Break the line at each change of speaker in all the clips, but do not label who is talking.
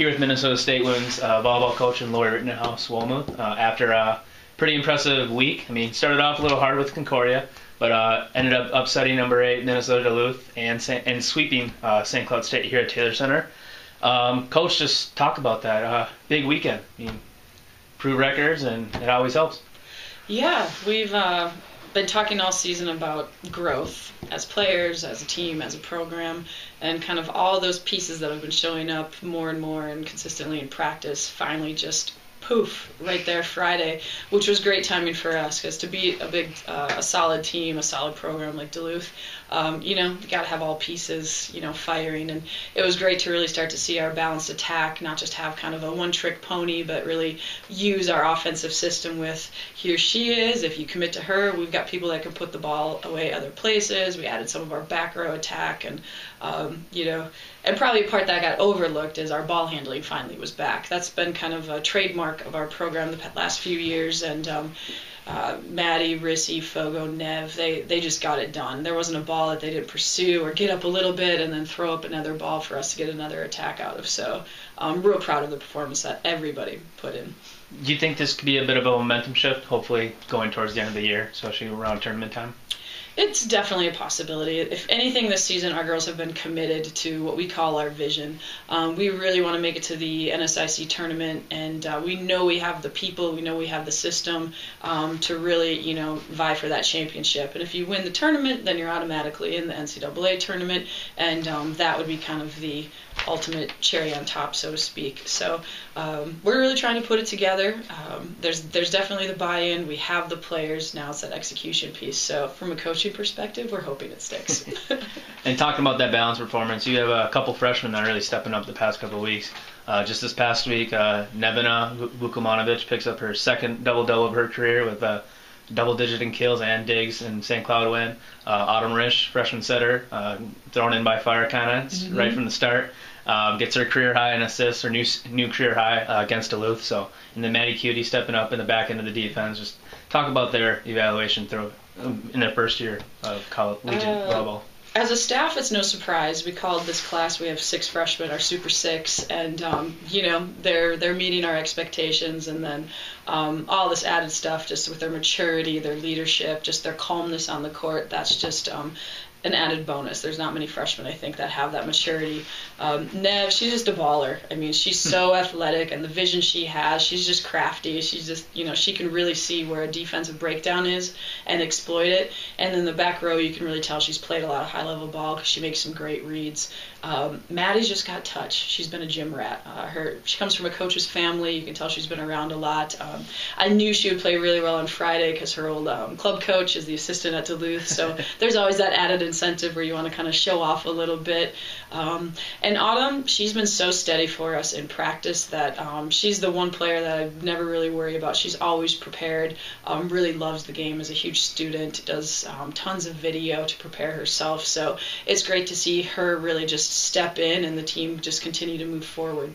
here with Minnesota State Women's uh, volleyball coach and Lori Rittenhouse Wollmuth uh, after a pretty impressive week. I mean, started off a little hard with Concordia, but uh, ended up upsetting number eight Minnesota Duluth and and sweeping uh, St. Cloud State here at Taylor Center. Um, coach, just talk about that uh, big weekend. I mean, prove records, and it always helps.
Yeah, we've uh, been talking all season about growth as players, as a team, as a program, and kind of all those pieces that have been showing up more and more and consistently in practice finally just poof right there Friday, which was great timing for us because to be a big, uh, a solid team, a solid program like Duluth, um, you know, you got to have all pieces, you know, firing. And it was great to really start to see our balanced attack, not just have kind of a one-trick pony, but really use our offensive system with here she is. If you commit to her, we've got people that can put the ball away other places. We added some of our back row attack, and um, you know, and probably part that got overlooked is our ball handling finally was back. That's been kind of a trademark of our program the last few years, and um, uh, Maddie, Rissy, Fogo, Nev, they, they just got it done. There wasn't a ball that they didn't pursue or get up a little bit and then throw up another ball for us to get another attack out of. So I'm real proud of the performance that everybody put in.
Do you think this could be a bit of a momentum shift, hopefully going towards the end of the year, especially around tournament time?
It's definitely a possibility. If anything, this season our girls have been committed to what we call our vision. Um, we really want to make it to the NSIC tournament, and uh, we know we have the people, we know we have the system um, to really, you know, vie for that championship. And if you win the tournament, then you're automatically in the NCAA tournament, and um, that would be kind of the ultimate cherry on top, so to speak. So um, we're really trying to put it together. Um, there's there's definitely the buy-in. We have the players. Now it's that execution piece. So from a coaching perspective, we're hoping it sticks.
and talking about that balance performance, you have a couple freshmen that are really stepping up the past couple of weeks. Uh, just this past week, uh, Vukomanovic picks up her second double-double of her career with a double digit in kills and digs in St. Cloud win. Uh, Autumn Risch, freshman setter, uh, thrown in by fire kind of mm-hmm. right from the start. Um, gets her career high in assists, her new new career high uh, against Duluth. So, and then Maddie Cutie stepping up in the back end of the defense. Just talk about their evaluation through um, in their first year of college legion uh.
As a staff, it's no surprise. We called this class. We have six freshmen, our Super Six, and um, you know they're they're meeting our expectations. And then um, all this added stuff, just with their maturity, their leadership, just their calmness on the court. That's just um, an added bonus. There's not many freshmen I think that have that maturity. Um, Nev, she's just a baller. I mean, she's so athletic, and the vision she has, she's just crafty. She's just, you know, she can really see where a defensive breakdown is and exploit it. And then the back row, you can really tell she's played a lot of high level ball because she makes some great reads. Um, Maddie's just got touch. She's been a gym rat. Uh, her she comes from a coach's family. You can tell she's been around a lot. Um, I knew she would play really well on Friday because her old um, club coach is the assistant at Duluth. So there's always that added incentive where you want to kind of show off a little bit. Um, and Autumn, she's been so steady for us in practice that um, she's the one player that I never really worry about. She's always prepared. Um, really loves the game. Is a huge student. Does um, tons of video to prepare herself. So it's great to see her really just step in and the team just continue to move forward.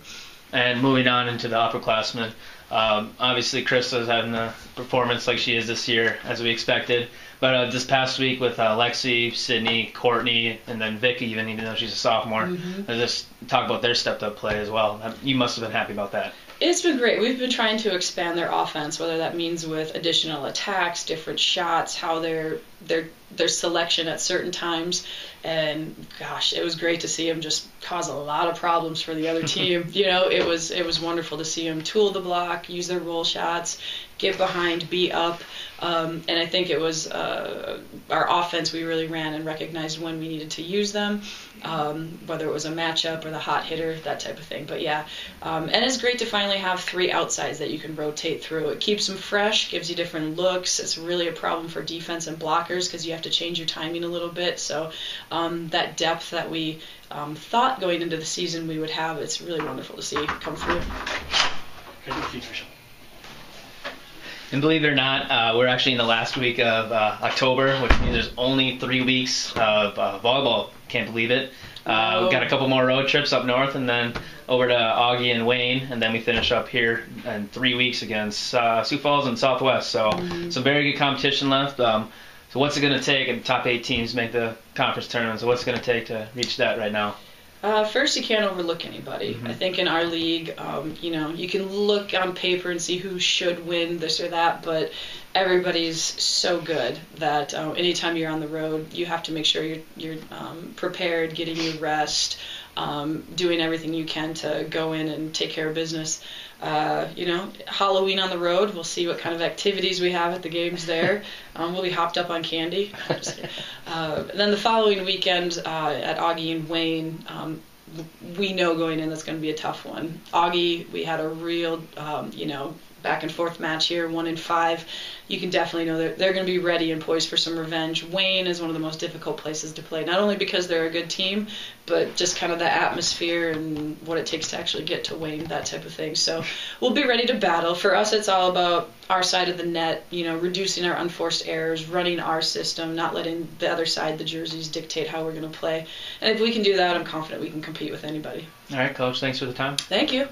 And moving on into the upperclassmen, um, obviously Krista's having the performance like she is this year as we expected. But uh, this past week with uh, Lexi, Sydney, Courtney, and then Vicky, even even though she's a sophomore, mm-hmm. just talk about their stepped up play as well. You must have been happy about that.
It's been great. We've been trying to expand their offense, whether that means with additional attacks, different shots, how their their their selection at certain times. And gosh, it was great to see him just cause a lot of problems for the other team. you know, it was it was wonderful to see him tool the block, use their roll shots, get behind, be up. Um, and I think it was uh, our offense we really ran and recognized when we needed to use them, um, whether it was a matchup or the hot hitter, that type of thing. But yeah, um, and it's great to finally have three outsides that you can rotate through. It keeps them fresh, gives you different looks. It's really a problem for defense and blockers because you have to change your timing a little bit. So um, that depth that we um, thought going into the season we would have, it's really wonderful to see come through.
And believe it or not, uh, we're actually in the last week of uh, October, which means there's only three weeks of uh, volleyball. Can't believe it. Uh, we've got a couple more road trips up north, and then over to Augie and Wayne, and then we finish up here in three weeks against uh, Sioux Falls and Southwest. So mm-hmm. some very good competition left. Um, so what's it going to take? And top eight teams make the conference tournament. So what's it going to take to reach that right now?
Uh, first, you can't overlook anybody.
Mhm.
I think in our league, um, you know, you can look on paper and see who should win this or that, but everybody's so good that uh, anytime you're on the road, you have to make sure you're you're um, prepared, getting your rest, um, doing everything you can to go in and take care of business. Uh, you know, Halloween on the road. We'll see what kind of activities we have at the games there. Um, we'll be hopped up on candy. Uh, and then the following weekend uh, at Augie and Wayne, um, we know going in that's going to be a tough one. Augie, we had a real, um, you know, back and forth match here, one in five. You can definitely know that they're going to be ready and poised for some revenge. Wayne is one of the most difficult places to play, not only because they're a good team, but just kind of the atmosphere and what it takes to actually get to Wayne, that type of thing. So we'll be ready to battle. For us, it's all about our side of the net, you know, reducing our unforced errors, running our system, not letting the other side, the jerseys, dictate how we're going to play. And if we can do that, I'm confident we can compete with anybody.
All right, coach. Thanks for the time.
Thank you.